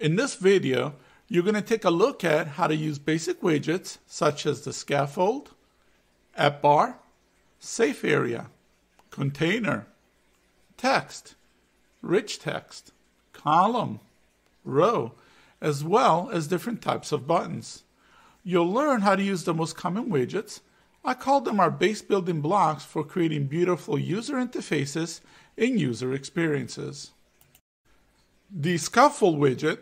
In this video, you're going to take a look at how to use basic widgets such as the scaffold, app bar, safe area, container, text, rich text, column, row, as well as different types of buttons. You'll learn how to use the most common widgets. I call them our base building blocks for creating beautiful user interfaces and user experiences. The scaffold widget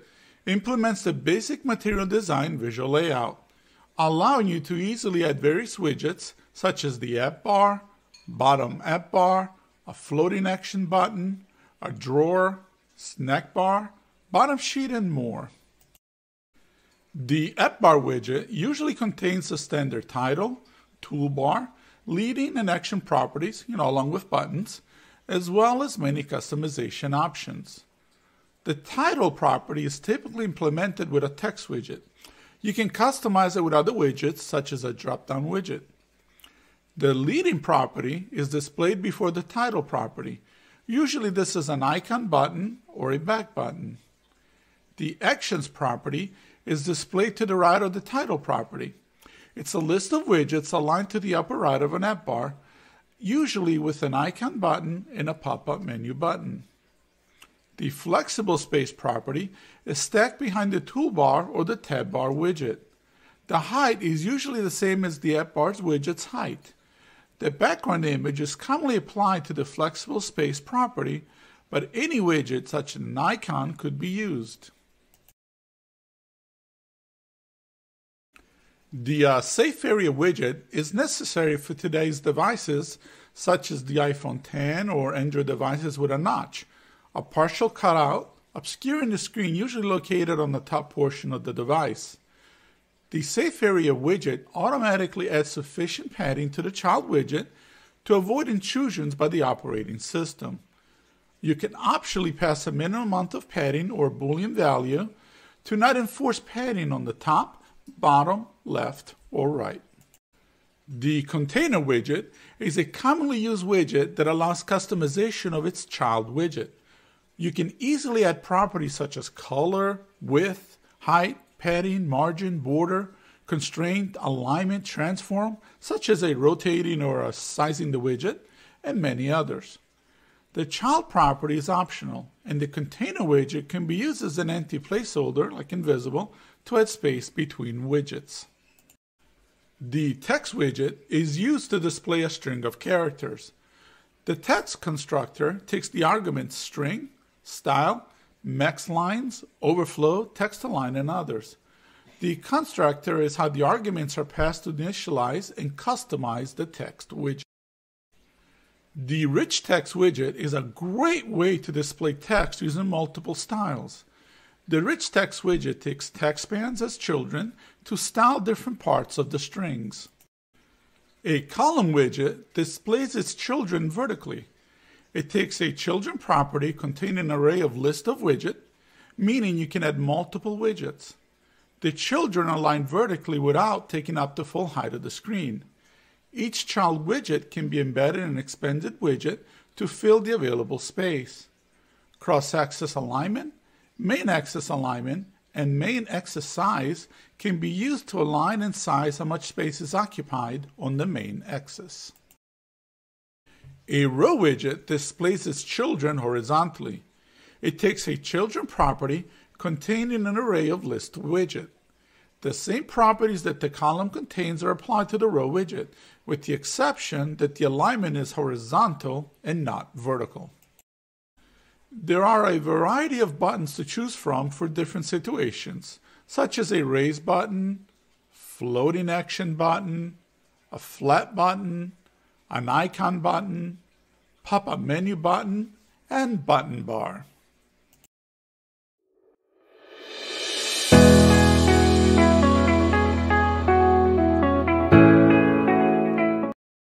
implements the basic material design visual layout, allowing you to easily add various widgets such as the app bar, bottom app bar, a floating action button, a drawer, snack bar, bottom sheet, and more. The app bar widget usually contains the standard title, toolbar, leading and action properties, you know, along with buttons, as well as many customization options. The title property is typically implemented with a text widget. You can customize it with other widgets, such as a drop-down widget. The leading property is displayed before the title property. Usually this is an icon button or a back button. The actions property is displayed to the right of the title property. It's a list of widgets aligned to the upper right of an app bar, usually with an icon button and a pop-up menu button. The flexible space property is stacked behind the toolbar or the tab bar widget. The height is usually the same as the app bar's widget's height. The background image is commonly applied to the flexible space property, but any widget such as an icon could be used. The uh, Safe Area widget is necessary for today's devices such as the iPhone 10 or Android devices with a notch a partial cutout obscuring the screen usually located on the top portion of the device. The Safe Area widget automatically adds sufficient padding to the child widget to avoid intrusions by the operating system. You can optionally pass a minimum amount of padding or Boolean value to not enforce padding on the top, bottom, left, or right. The Container widget is a commonly used widget that allows customization of its child widget. You can easily add properties such as color, width, height, padding, margin, border, constraint, alignment, transform, such as a rotating or a sizing the widget, and many others. The child property is optional, and the container widget can be used as an empty placeholder, like invisible, to add space between widgets. The text widget is used to display a string of characters. The text constructor takes the argument string, style, max lines, overflow, text align, and others. The constructor is how the arguments are passed to initialize and customize the text widget. The rich text widget is a great way to display text using multiple styles. The rich text widget takes text spans as children to style different parts of the strings. A column widget displays its children vertically. It takes a children property containing an array of list of widget, meaning you can add multiple widgets. The children are vertically without taking up the full height of the screen. Each child widget can be embedded in an expanded widget to fill the available space. Cross-axis alignment, main axis alignment, and main axis size can be used to align and size how much space is occupied on the main axis. A row widget displays its children horizontally. It takes a children property containing an array of list widget. The same properties that the column contains are applied to the row widget, with the exception that the alignment is horizontal and not vertical. There are a variety of buttons to choose from for different situations, such as a raise button, floating action button, a flat button, an icon button, pop-up menu button, and button bar.